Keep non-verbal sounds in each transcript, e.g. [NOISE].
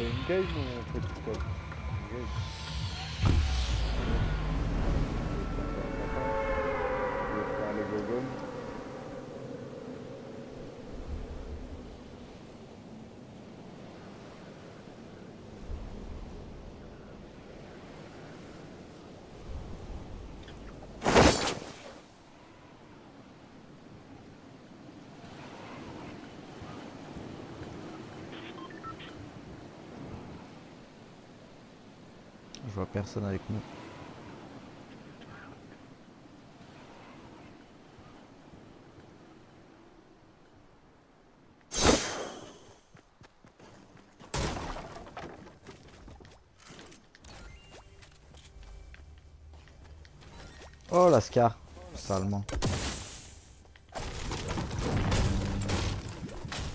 fait une game ou on fait Je vois personne avec nous. Oh la Scar, salement.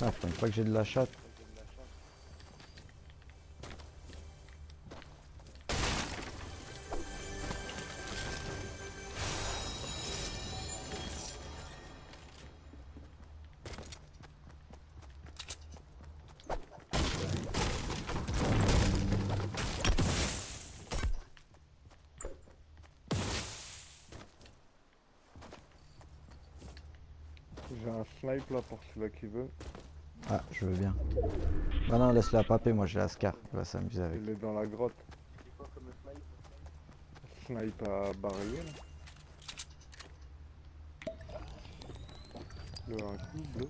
Ah, faut une fois que j'ai de la chatte. J'ai un snipe là pour celui-là qui veut. Ah, je veux bien. Bah non, laisse-la paper, moi j'ai la Scar. Il va s'amuser avec. Il est dans la grotte. Snipe à barayer là. Coup bleu.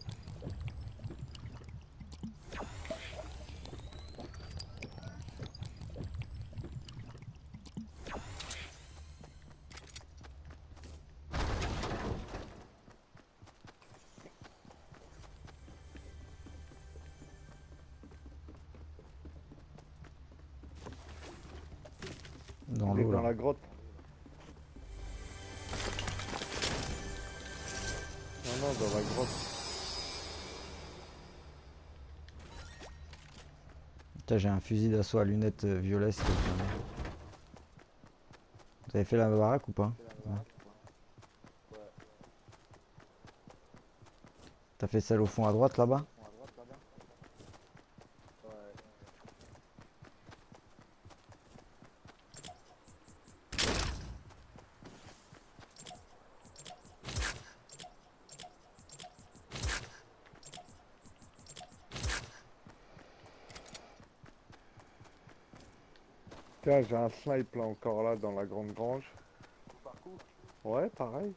Dans l'eau dans la grotte. Non, non, dans la grotte. Putain, j'ai un fusil d'assaut à lunettes euh, violet si quelqu'un veut. Vous avez fait la baraque ou pas Ouais. T'as fait celle au fond à droite là-bas Tiens, j'ai un snipe là encore là dans la grande grange. Ouais, pareil.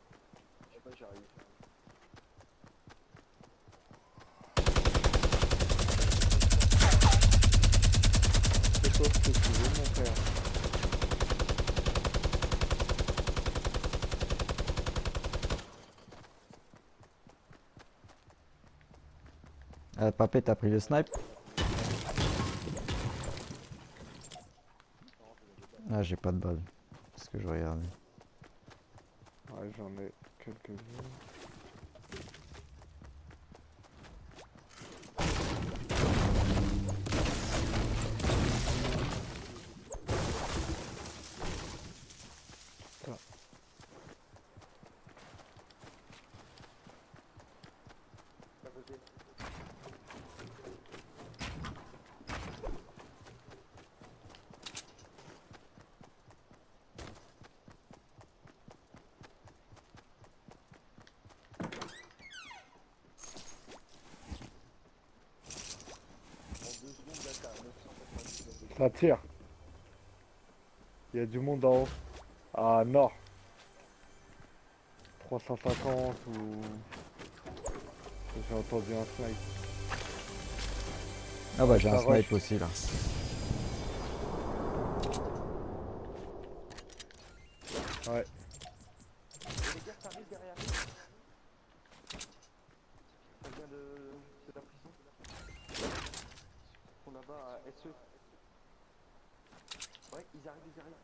C'est toi ce que tu veux, mon père. euh, Papé, t'as pris le snipe? J'ai pas de balles. Parce que je regardais. Ouais, j'en ai quelques-unes. Ça. Ça tire. Il y a du monde en haut. À nord. 350 ou... J'ai entendu un snipe. Ah bah j'ai un rush. snipe aussi là. Ouais. Les gars, ça arrive derrière nous. Ça vient de, de la prison. On là-bas à SE. Ouais, ils arrivent, ils arrivent.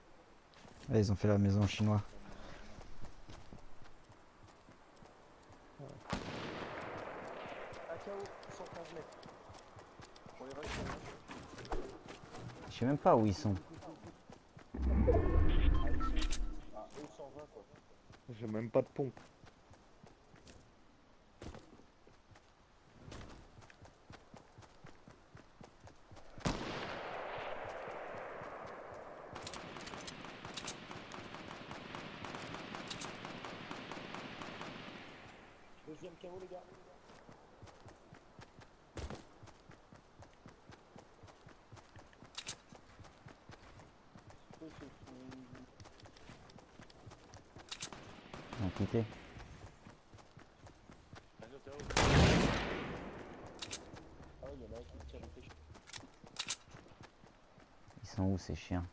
Ils ont fait la maison chinois. À KO, 115 mètres. On les rush. Je sais même pas où ils sont. À SE. À E120 quoi. J'ai même pas de pompe. Deuxième KO, les gars. Ceux qui sont- Ils ont quitté. Ah ouais, il y en a un qui tire le péché. Ils sont où ces chiens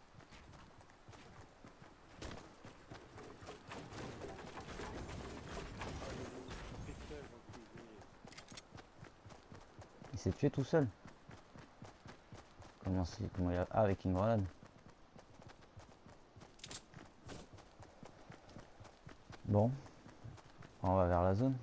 Il s'est tué tout seul. Comment c'est comment a... Ah avec une grenade. Bon. On va vers la zone.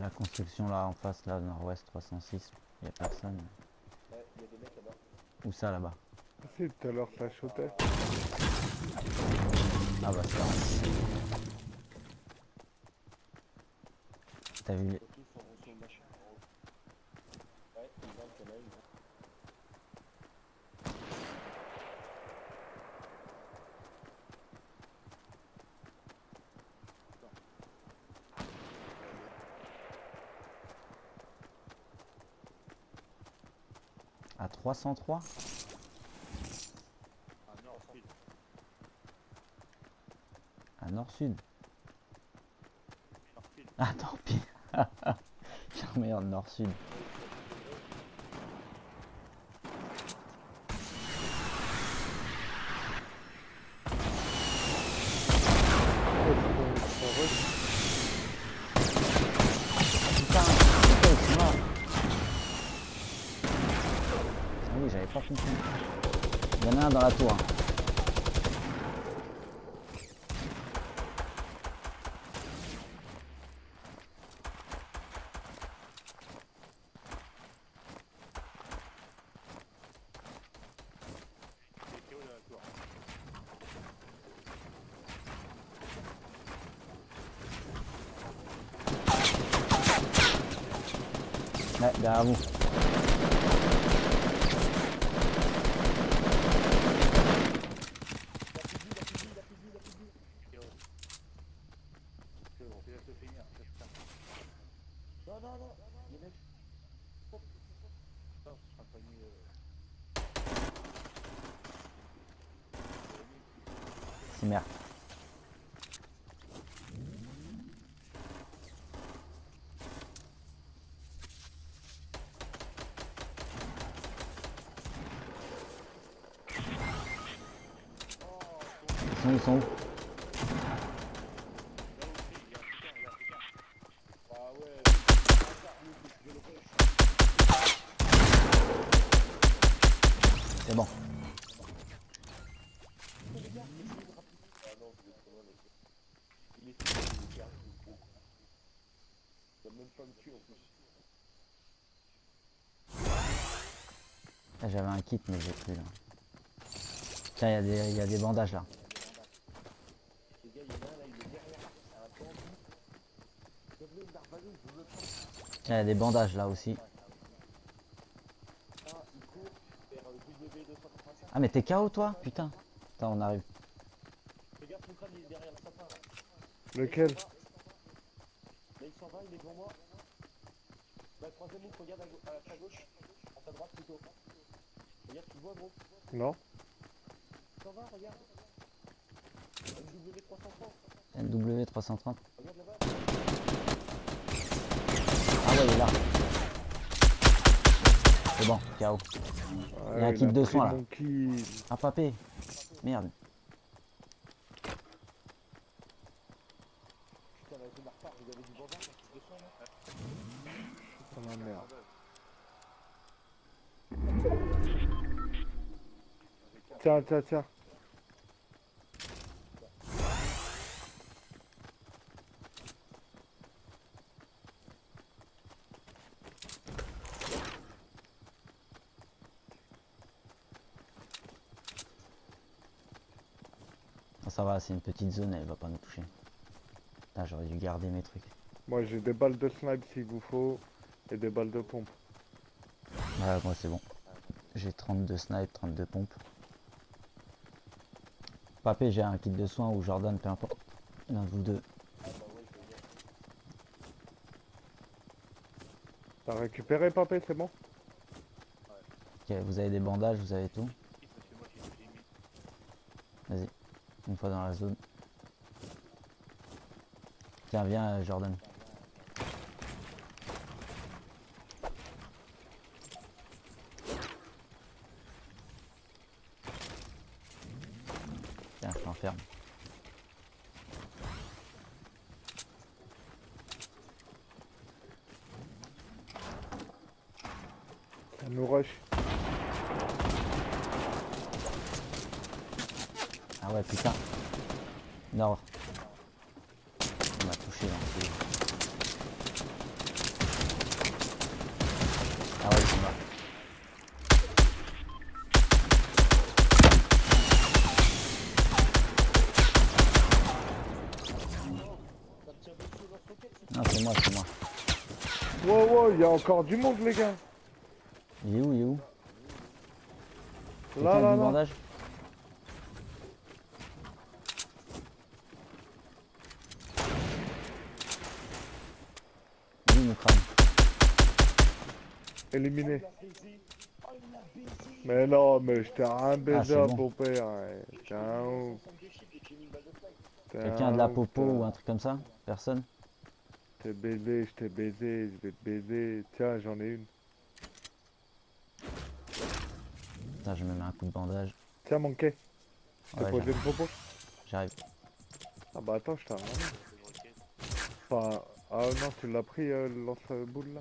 La construction là en face là nord-ouest 306. Il n'y a personne. Ouais, il y a des mecs là-bas. Où ça là-bas? Si, tout à l'heure, ça shotait. Ah bah ça. T'as vu les- Surtout, ils sont sur le machin. en haut. Ouais, ils vendent qu'il y en a une. à 303 Ah non, sud. À nord-sud. Nord-sud. Ah tant pis. [LAUGHS] J'ai merde nord-sud. Oh, c'est dans le rush. Putain, putain, c'est mort. Ah oui, j'avais pas compris. Il y en a un dans la tour. Ouais, derrière vous. Non, non, non, les mecs. Oh. Non, ce sera pas mieux. euh. C'est merde. Ils sont où, ils sont où Ah ouais. C'est bon. Ah non, vous êtes trop loin, les gars. Il est fou, il est carré, il est gros. Il a même pas me tuer en plus. Ah, J'avais un kit, mais j'ai plus là. Tiens, il y a des bandages là. Les gars, il y en a un là, il est derrière. Un bandit. Donne-le une arbalète, je veux le prendre. Tiens, il y a des bandages là aussi. Ah, il court vers W285. Mais t'es KO toi? Putain. Attends, on arrive. Lequel? Là, il s'en va, il est devant moi. Bah, troisième ouf, regarde à, ta gauche. À ta droite plutôt. Regarde, tu le vois, gros. Non Il s'en va, regarde. MW330. NW330. Regarde là-bas. Ah ouais, il est là. C'est bon, KO. Ah, il y a un kill 200 là. Ah, papé. Merde. Tiens, tiens, tiens. C'est une petite zone, elle va pas nous toucher. Putain, j'aurais dû garder mes trucs. Moi j'ai des balles de snipe s'il vous faut et des balles de pompe. Ouais, moi c'est bon. J'ai 32 snipes, 32 pompes. Papé, j'ai un kit de soins ou Jordan, peu importe. L'un de vous deux. Ah. T'as récupéré papé, c'est bon? Ok, vous avez des bandages, vous avez tout. Vas-y, fois dans la zone. Tiens, viens Jordan. Tiens, je t'enferme. Ça nous rush. Ah ouais, putain. Nord. On m'a touché là. Ah ouais, c'est Non, c'est moi, c'est moi. Wow, wow, il y a encore du monde, les gars. Il est où, il est où Là, là, là. bandage Oui, mon crâne. Éliminé. Mais non, mais je t'ai rien baisé c'est à bon. mon père. T'es un ouf. 62 chiffres et j'ai mis une balle de flag. t'es Quelqu'un un de la popo ou un truc comme ça? Personne? Je t'ai baisé, je t'ai baisé, je vais te baiser. Tiens, j'en ai une. Putain, je me mets un coup de bandage. Tiens, mon quai. T'as Ouais, posé j'arrive. le popo j'arrive. Ah bah attends, je t'ai. Enfin, ah non, tu l'as pris, euh, le lance-boule là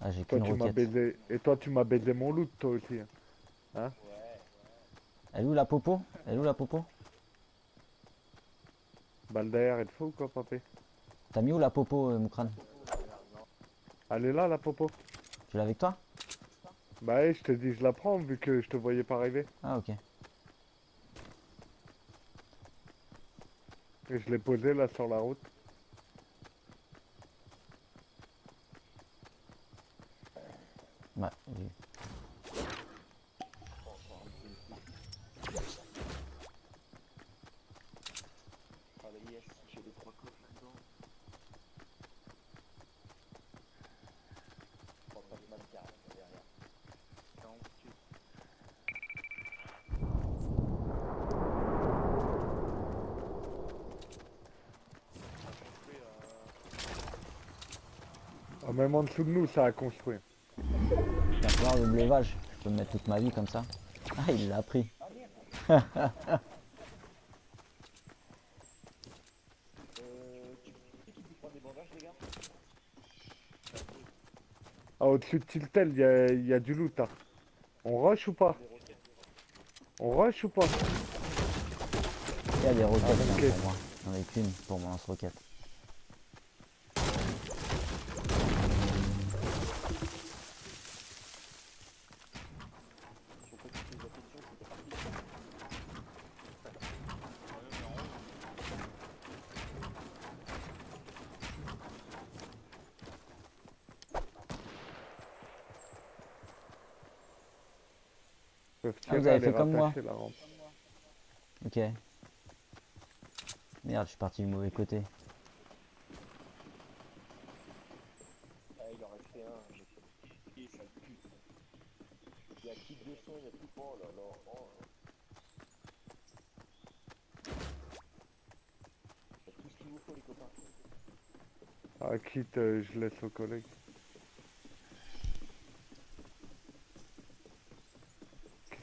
Ah, j'ai qu'une roquette. baisé. Et toi, tu m'as baisé mon loot, toi aussi. hein. Ouais. Elle est où la popo? Elle est où la popo? Balle derrière, il faut ou quoi, papé T'as mis où la popo, euh, mon crâne? Elle est là, la popo. Tu l'as avec toi? Bah, ouais, je te dis, je la prends vu que je te voyais pas arriver. Ah, ok. Et je l'ai posée là sur la route. Ouais, j'ai vu. Allez, yes, j'ai les trois coffres là-dedans. Je prends pas de mal carré derrière. Ah, même en dessous de nous, ça a construit. Le je peux me mettre toute ma vie comme ça. Ah, il l'a pris. Ah, au-dessus de Tiltel, il y y a du loot. hein. On rush ou pas? On rush ou pas? Il y a des roquettes Ah, tiens, ok. pour moi. J'en ai qu'une pour mon lance-roquette. Peuvent Ah, vous avez fait comme moi. la rampe. Ok. Merde, je suis parti du mauvais côté. Ah, il en restait un, j'ai fait. Et ça pue. Il y a de son, il y a tout. Oh là là. Oh. Il y a tout ce qu'il vous faut, les copains. Ah, quitte, euh, je laisse aux collègues.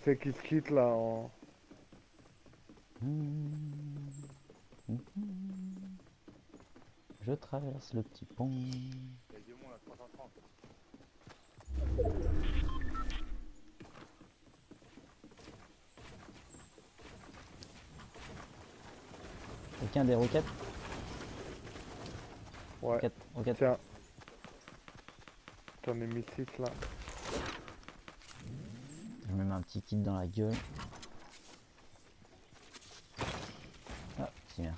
Qui c'est qui se quitte là en... Je traverse le petit pont. Il y a du monde à 330. Quelqu'un des roquettes Ouais. Roquettes, roquettes. Tiens. J'en ai mis 6 là. Un petit kit dans la gueule. Ah, c'est bien.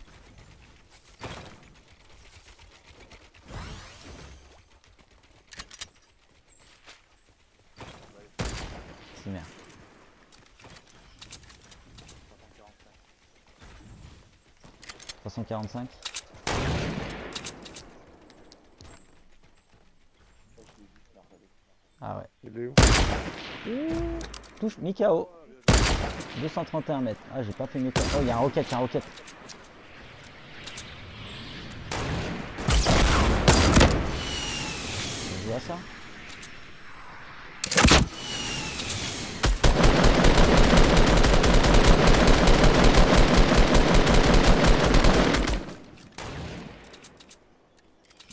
C'est bien. 345 Ah ouais. Il est où? Touche, Mikao 231 mètres. Ah, j'ai pas fait Mikao. Oh, il y a un roquette, il y a un roquette. Ça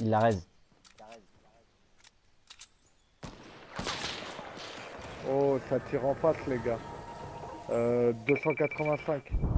Il la raise. Oh, ça tire en face, les gars. Euh, 285.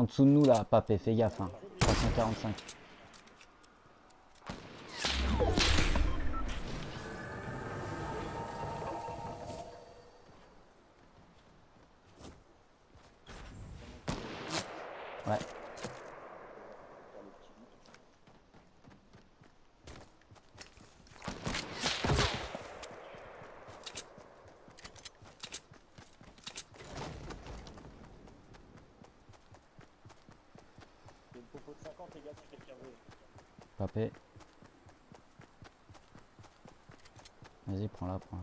En dessous de nous là, Papé, fais gaffe. Hein. 345. Ouais, Faire le petit but. Il y a une popo de 50 les gars si quelqu'un veut. Papé. Vas-y, prends-la, prends-la.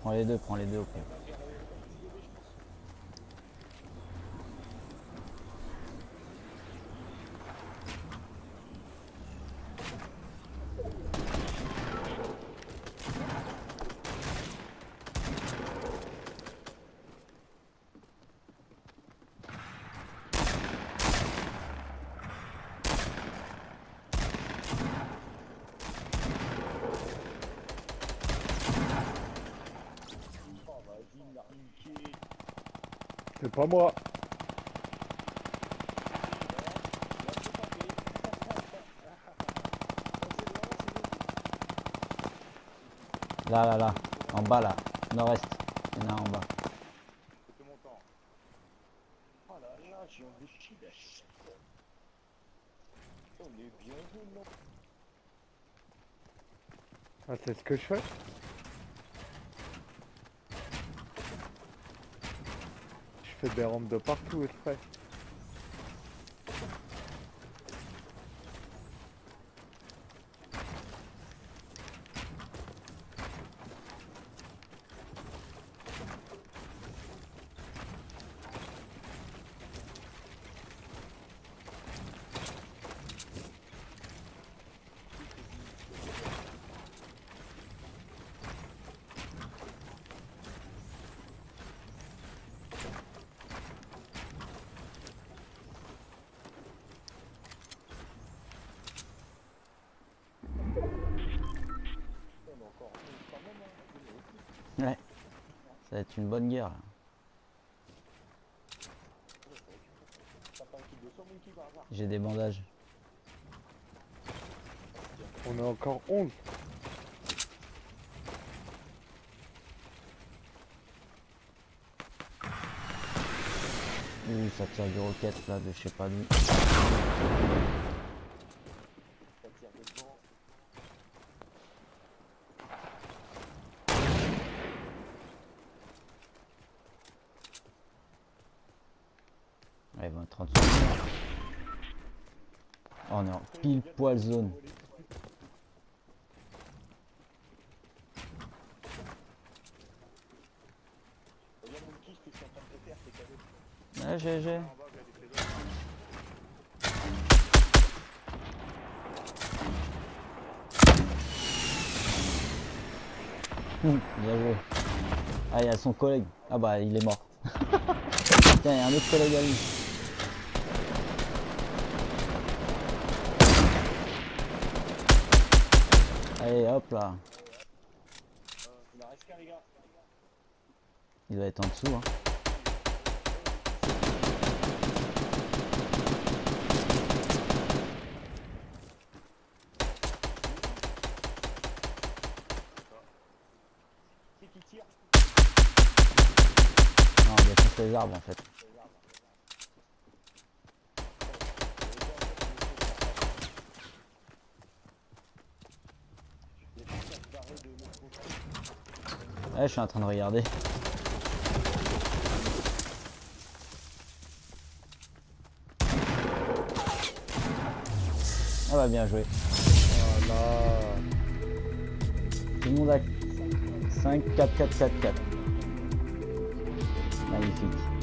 Prends les deux, prends les deux, ok. C'est pas moi. Là, là, là. En bas, là. Nord-est. Il y en a un en bas. C'était mon temps. Oh là là, j'ai envie de. On est bien Ah, c'est ce que je fais Je fais des rampes de partout exprès. Va être une bonne guerre, là. J'ai des bandages. On est encore 11. Ouh, ça tire du roquette là, de je sais pas d'où. Ça tire de devant. Ouais, bon, 30 secondes. Oh, on est en pile poil zone. Regarde mon kiff que je suis en train de te faire, c'est cadeau. Ouais, j'ai, j'ai. En bas, il y a des trésors. Hum, Bien joué. Ah, il y a son collègue. Ah bah, il est mort. [LAUGHS] Tiens, il y a un autre collègue à lui. Allez, hop là. Il doit être en dessous. Hein. Non, il est sur les arbres en fait. Les gens qui ont barré de notre côté. Ouais, je suis en train de regarder. Ah bah bien joué. Voilà. Tout le monde a 5, 4, 4, 4, 4. Magnifique.